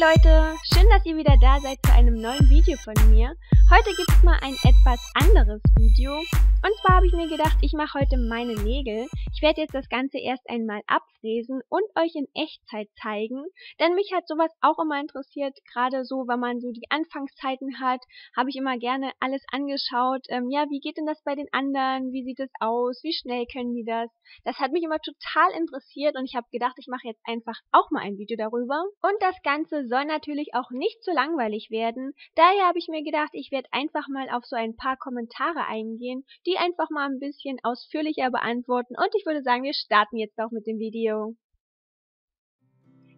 Leute, schön, dass ihr wieder da seid zu einem neuen Video von mir. Heute gibt es mal ein etwas anderes Video. Und zwar habe ich mir gedacht, ich mache heute meine Nägel. Ich werde jetzt das Ganze erst einmal abfräsen und euch in Echtzeit zeigen. Denn mich hat sowas auch immer interessiert, gerade so, wenn man so die Anfangszeiten hat, habe ich immer gerne alles angeschaut. Ähm, ja, wie geht denn das bei den anderen? Wie sieht es aus? Wie schnell können die das? Das hat mich immer total interessiert und ich habe gedacht, ich mache jetzt einfach auch mal ein Video darüber. Und das Ganze soll natürlich auch nicht zu langweilig werden. Daher habe ich mir gedacht, ich werde einfach mal auf so ein paar Kommentare eingehen, die einfach mal ein bisschen ausführlicher beantworten und ich würde sagen, wir starten jetzt auch mit dem Video.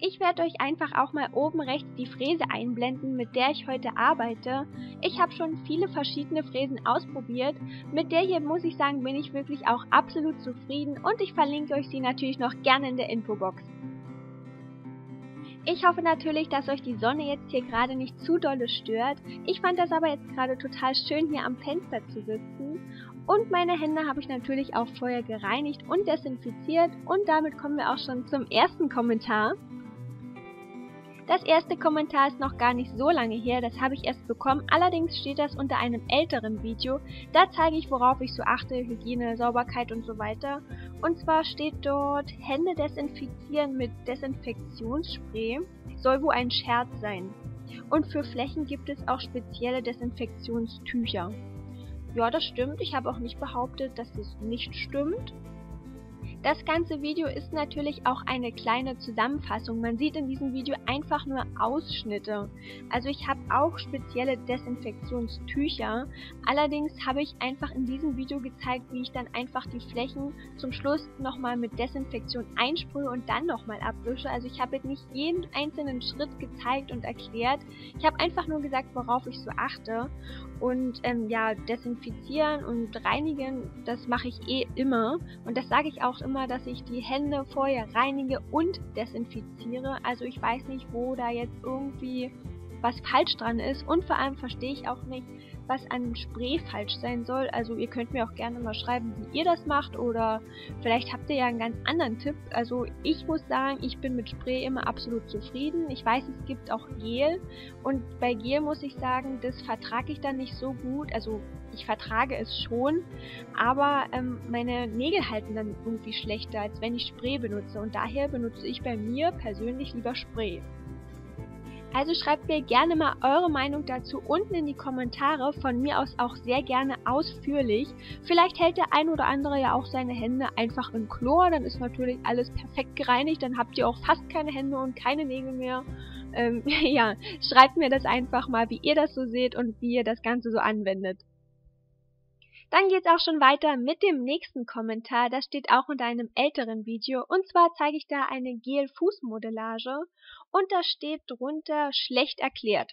Ich werde euch einfach auch mal oben rechts die Fräse einblenden, mit der ich heute arbeite. Ich habe schon viele verschiedene Fräsen ausprobiert. Mit der hier muss ich sagen, bin ich wirklich auch absolut zufrieden und ich verlinke euch sie natürlich noch gerne in der Infobox. Ich hoffe natürlich, dass euch die Sonne jetzt hier gerade nicht zu dolle stört. Ich fand das aber jetzt gerade total schön, hier am Fenster zu sitzen. Und meine Hände habe ich natürlich auch vorher gereinigt und desinfiziert. Und damit kommen wir auch schon zum ersten Kommentar. Das erste Kommentar ist noch gar nicht so lange her, das habe ich erst bekommen, allerdings steht das unter einem älteren Video. Da zeige ich, worauf ich so achte, Hygiene, Sauberkeit und so weiter. Und zwar steht dort, Hände desinfizieren mit Desinfektionsspray soll wohl ein Scherz sein. Und für Flächen gibt es auch spezielle Desinfektionstücher. Ja, das stimmt. Ich habe auch nicht behauptet, dass das nicht stimmt. Das ganze Video ist natürlich auch eine kleine Zusammenfassung. Man sieht in diesem Video einfach nur Ausschnitte. Also ich habe auch spezielle Desinfektionstücher. Allerdings habe ich einfach in diesem Video gezeigt, wie ich dann einfach die Flächen zum Schluss nochmal mit Desinfektion einsprühe und dann nochmal abwische. Also ich habe jetzt nicht jeden einzelnen Schritt gezeigt und erklärt. Ich habe einfach nur gesagt, worauf ich so achte. Und ähm, ja, desinfizieren und reinigen, das mache ich eh immer. Und das sage ich auch immer immer, dass ich die Hände vorher reinige und desinfiziere. Also ich weiß nicht, wo da jetzt irgendwie was falsch dran ist und vor allem verstehe ich auch nicht, was an Spray falsch sein soll. Also ihr könnt mir auch gerne mal schreiben, wie ihr das macht oder vielleicht habt ihr ja einen ganz anderen Tipp. Also ich muss sagen, ich bin mit Spray immer absolut zufrieden. Ich weiß, es gibt auch Gel und bei Gel muss ich sagen, das vertrage ich dann nicht so gut. Also ich vertrage es schon, aber ähm, meine Nägel halten dann irgendwie schlechter, als wenn ich Spray benutze und daher benutze ich bei mir persönlich lieber Spray. Also schreibt mir gerne mal eure Meinung dazu unten in die Kommentare, von mir aus auch sehr gerne ausführlich. Vielleicht hält der ein oder andere ja auch seine Hände einfach in Chlor, dann ist natürlich alles perfekt gereinigt, dann habt ihr auch fast keine Hände und keine Nägel mehr. Ähm, ja, schreibt mir das einfach mal, wie ihr das so seht und wie ihr das Ganze so anwendet. Dann geht's auch schon weiter mit dem nächsten Kommentar. Das steht auch unter einem älteren Video. Und zwar zeige ich da eine Gel-Fußmodellage. Und da steht drunter schlecht erklärt.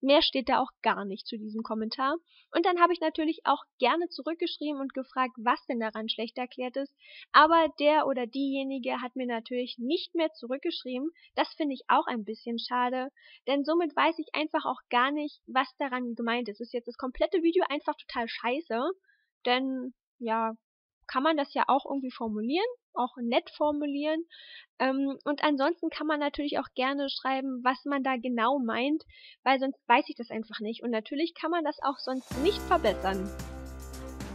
Mehr steht da auch gar nicht zu diesem Kommentar. Und dann habe ich natürlich auch gerne zurückgeschrieben und gefragt, was denn daran schlecht erklärt ist. Aber der oder diejenige hat mir natürlich nicht mehr zurückgeschrieben. Das finde ich auch ein bisschen schade, denn somit weiß ich einfach auch gar nicht, was daran gemeint ist. Ist jetzt das komplette Video einfach total scheiße denn ja, kann man das ja auch irgendwie formulieren, auch nett formulieren. Ähm, und ansonsten kann man natürlich auch gerne schreiben, was man da genau meint, weil sonst weiß ich das einfach nicht. Und natürlich kann man das auch sonst nicht verbessern.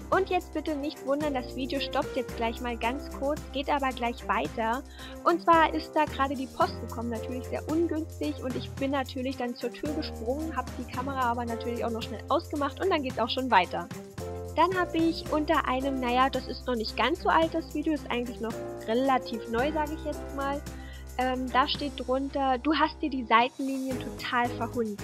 Und jetzt bitte nicht wundern, das Video stoppt jetzt gleich mal ganz kurz, geht aber gleich weiter. Und zwar ist da gerade die Post gekommen, natürlich sehr ungünstig und ich bin natürlich dann zur Tür gesprungen, habe die Kamera aber natürlich auch noch schnell ausgemacht und dann geht es auch schon weiter. Dann habe ich unter einem, naja, das ist noch nicht ganz so alt, das Video, ist eigentlich noch relativ neu, sage ich jetzt mal. Ähm, da steht drunter, du hast dir die Seitenlinien total verhunden.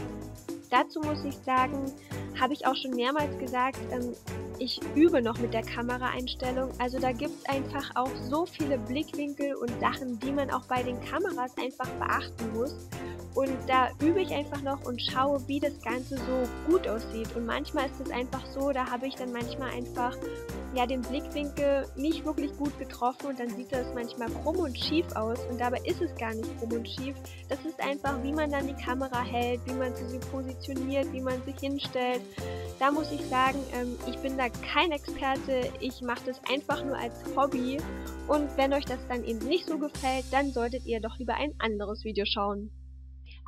Dazu muss ich sagen, habe ich auch schon mehrmals gesagt, ähm, ich übe noch mit der Kameraeinstellung. Also da gibt es einfach auch so viele Blickwinkel und Sachen, die man auch bei den Kameras einfach beachten muss. Und da übe ich einfach noch und schaue, wie das Ganze so gut aussieht. Und manchmal ist es einfach so, da habe ich dann manchmal einfach ja den Blickwinkel nicht wirklich gut getroffen und dann sieht das manchmal krumm und schief aus und dabei ist es gar nicht krumm und schief. Das ist einfach, wie man dann die Kamera hält, wie man sie positioniert, wie man sich hinstellt. Da muss ich sagen, ähm, ich bin da kein Experte, ich mache das einfach nur als Hobby und wenn euch das dann eben nicht so gefällt, dann solltet ihr doch lieber ein anderes Video schauen.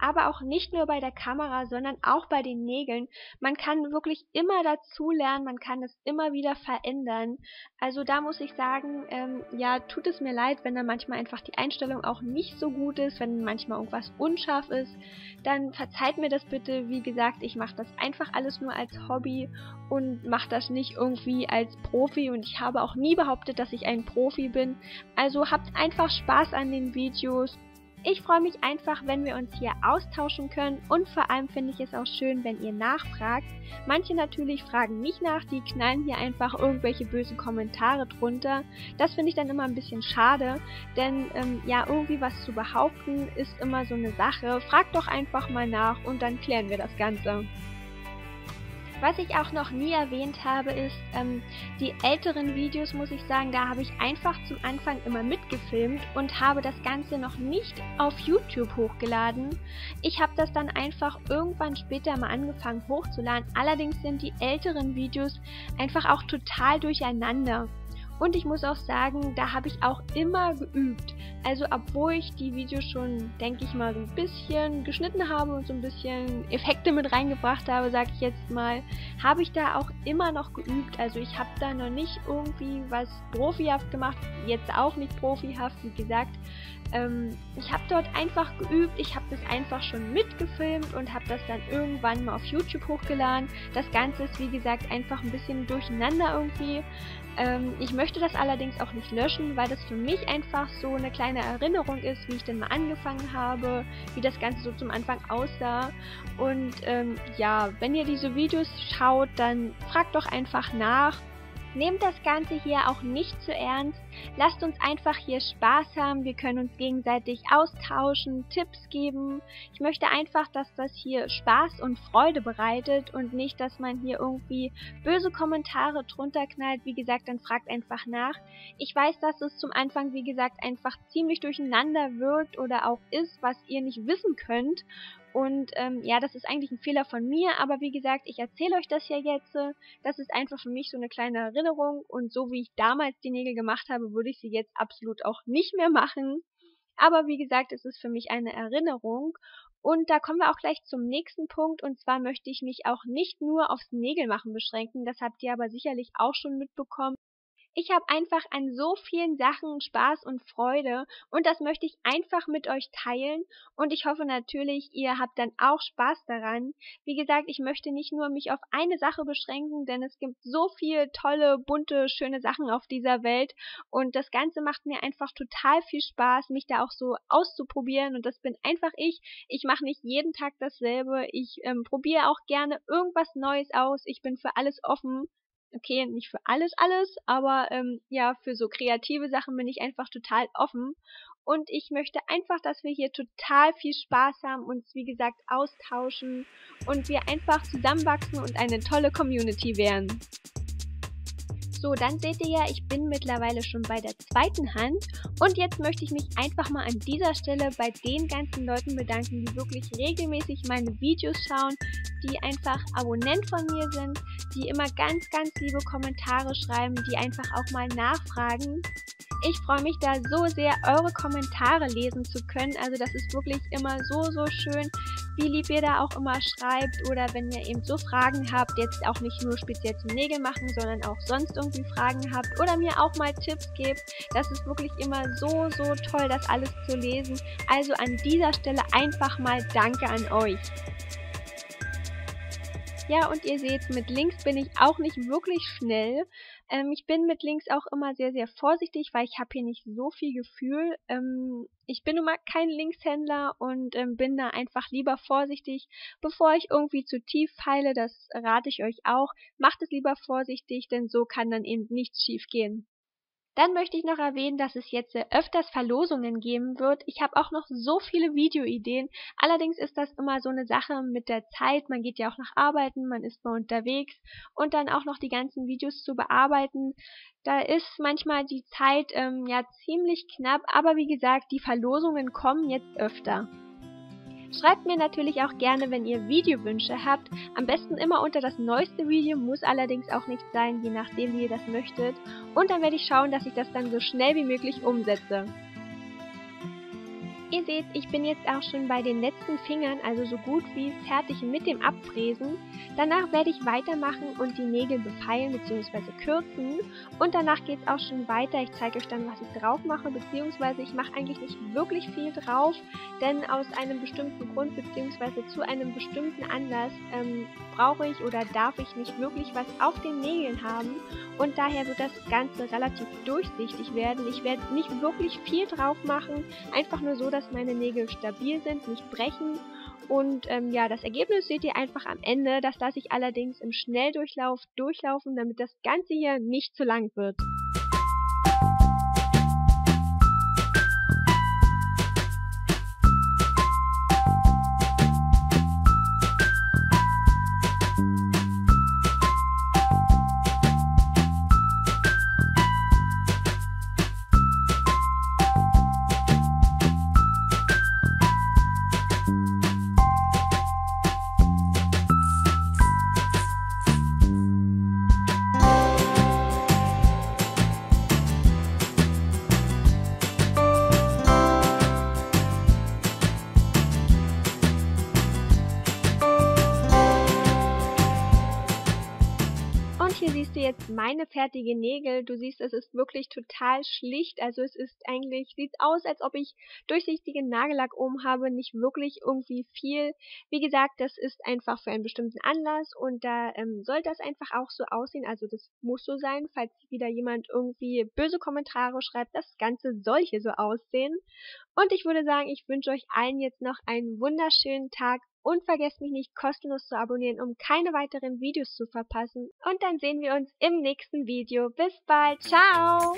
Aber auch nicht nur bei der Kamera, sondern auch bei den Nägeln. Man kann wirklich immer dazu lernen, man kann es immer wieder verändern. Also da muss ich sagen, ähm, ja, tut es mir leid, wenn da manchmal einfach die Einstellung auch nicht so gut ist, wenn manchmal irgendwas unscharf ist, dann verzeiht mir das bitte. Wie gesagt, ich mache das einfach alles nur als Hobby und mache das nicht irgendwie als Profi und ich habe auch nie behauptet, dass ich ein Profi bin. Also habt einfach Spaß an den Videos ich freue mich einfach, wenn wir uns hier austauschen können und vor allem finde ich es auch schön, wenn ihr nachfragt. Manche natürlich fragen nicht nach, die knallen hier einfach irgendwelche bösen Kommentare drunter. Das finde ich dann immer ein bisschen schade, denn ähm, ja, irgendwie was zu behaupten ist immer so eine Sache. Fragt doch einfach mal nach und dann klären wir das Ganze. Was ich auch noch nie erwähnt habe, ist, ähm, die älteren Videos, muss ich sagen, da habe ich einfach zum Anfang immer mitgefilmt und habe das Ganze noch nicht auf YouTube hochgeladen. Ich habe das dann einfach irgendwann später mal angefangen hochzuladen. Allerdings sind die älteren Videos einfach auch total durcheinander. Und ich muss auch sagen, da habe ich auch immer geübt. Also obwohl ich die Videos schon, denke ich mal, so ein bisschen geschnitten habe und so ein bisschen Effekte mit reingebracht habe, sag ich jetzt mal, habe ich da auch immer noch geübt. Also ich habe da noch nicht irgendwie was profihaft gemacht, jetzt auch nicht profihaft, wie gesagt. Ähm, ich habe dort einfach geübt, ich habe das einfach schon mitgefilmt und habe das dann irgendwann mal auf YouTube hochgeladen. Das Ganze ist wie gesagt einfach ein bisschen durcheinander irgendwie. Ähm, ich möchte das allerdings auch nicht löschen, weil das für mich einfach so eine kleine Erinnerung ist, wie ich denn mal angefangen habe, wie das Ganze so zum Anfang aussah. Und ähm, ja, wenn ihr diese Videos schaut, dann fragt doch einfach nach Nehmt das Ganze hier auch nicht zu ernst. Lasst uns einfach hier Spaß haben. Wir können uns gegenseitig austauschen, Tipps geben. Ich möchte einfach, dass das hier Spaß und Freude bereitet und nicht, dass man hier irgendwie böse Kommentare drunter knallt. Wie gesagt, dann fragt einfach nach. Ich weiß, dass es zum Anfang, wie gesagt, einfach ziemlich durcheinander wirkt oder auch ist, was ihr nicht wissen könnt. Und ähm, ja, das ist eigentlich ein Fehler von mir, aber wie gesagt, ich erzähle euch das ja jetzt. Das ist einfach für mich so eine kleine Erinnerung und so wie ich damals die Nägel gemacht habe, würde ich sie jetzt absolut auch nicht mehr machen. Aber wie gesagt, es ist für mich eine Erinnerung und da kommen wir auch gleich zum nächsten Punkt und zwar möchte ich mich auch nicht nur aufs Nägelmachen beschränken, das habt ihr aber sicherlich auch schon mitbekommen. Ich habe einfach an so vielen Sachen Spaß und Freude und das möchte ich einfach mit euch teilen und ich hoffe natürlich, ihr habt dann auch Spaß daran. Wie gesagt, ich möchte nicht nur mich auf eine Sache beschränken, denn es gibt so viele tolle, bunte, schöne Sachen auf dieser Welt und das Ganze macht mir einfach total viel Spaß, mich da auch so auszuprobieren und das bin einfach ich. Ich mache nicht jeden Tag dasselbe, ich ähm, probiere auch gerne irgendwas Neues aus, ich bin für alles offen okay, nicht für alles alles, aber ähm, ja, für so kreative Sachen bin ich einfach total offen. Und ich möchte einfach, dass wir hier total viel Spaß haben, uns wie gesagt austauschen und wir einfach zusammenwachsen und eine tolle Community werden. So, dann seht ihr ja, ich bin mittlerweile schon bei der zweiten Hand und jetzt möchte ich mich einfach mal an dieser Stelle bei den ganzen Leuten bedanken, die wirklich regelmäßig meine Videos schauen, die einfach Abonnent von mir sind, die immer ganz, ganz liebe Kommentare schreiben, die einfach auch mal nachfragen. Ich freue mich da so sehr, eure Kommentare lesen zu können. Also das ist wirklich immer so, so schön, wie lieb ihr da auch immer schreibt oder wenn ihr eben so Fragen habt, jetzt auch nicht nur speziell zum Nägel machen, sondern auch sonst irgendwie Fragen habt oder mir auch mal Tipps gebt. Das ist wirklich immer so, so toll, das alles zu lesen. Also an dieser Stelle einfach mal Danke an euch. Ja, und ihr seht, mit Links bin ich auch nicht wirklich schnell. Ähm, ich bin mit Links auch immer sehr, sehr vorsichtig, weil ich habe hier nicht so viel Gefühl. Ähm, ich bin nun mal kein Linkshändler und ähm, bin da einfach lieber vorsichtig, bevor ich irgendwie zu tief feile. Das rate ich euch auch. Macht es lieber vorsichtig, denn so kann dann eben nichts schief gehen. Dann möchte ich noch erwähnen, dass es jetzt öfters Verlosungen geben wird. Ich habe auch noch so viele Videoideen. Allerdings ist das immer so eine Sache mit der Zeit. Man geht ja auch noch arbeiten, man ist mal unterwegs und dann auch noch die ganzen Videos zu bearbeiten. Da ist manchmal die Zeit ähm, ja ziemlich knapp, aber wie gesagt, die Verlosungen kommen jetzt öfter. Schreibt mir natürlich auch gerne, wenn ihr Videowünsche habt. Am besten immer unter das neueste Video, muss allerdings auch nicht sein, je nachdem wie ihr das möchtet. Und dann werde ich schauen, dass ich das dann so schnell wie möglich umsetze. Ihr seht, ich bin jetzt auch schon bei den letzten Fingern, also so gut wie fertig mit dem Abfräsen. Danach werde ich weitermachen und die Nägel befeilen bzw. kürzen. Und danach geht es auch schon weiter. Ich zeige euch dann, was ich drauf mache, beziehungsweise ich mache eigentlich nicht wirklich viel drauf, denn aus einem bestimmten Grund bzw. zu einem bestimmten Anlass ähm, brauche ich oder darf ich nicht wirklich was auf den Nägeln haben. Und daher wird das Ganze relativ durchsichtig werden. Ich werde nicht wirklich viel drauf machen, einfach nur so, dass dass meine Nägel stabil sind, nicht brechen. Und ähm, ja, das Ergebnis seht ihr einfach am Ende. Das lasse ich allerdings im Schnelldurchlauf durchlaufen, damit das Ganze hier nicht zu lang wird. Hier siehst du jetzt meine fertigen Nägel. Du siehst, es ist wirklich total schlicht. Also es ist eigentlich, sieht aus, als ob ich durchsichtigen Nagellack oben habe. Nicht wirklich irgendwie viel. Wie gesagt, das ist einfach für einen bestimmten Anlass und da ähm, soll das einfach auch so aussehen. Also das muss so sein, falls wieder jemand irgendwie böse Kommentare schreibt. Das Ganze soll hier so aussehen. Und ich würde sagen, ich wünsche euch allen jetzt noch einen wunderschönen Tag und vergesst mich nicht kostenlos zu abonnieren, um keine weiteren Videos zu verpassen. Und dann sehen wir uns im nächsten Video. Bis bald. Ciao!